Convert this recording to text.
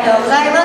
がとうございます。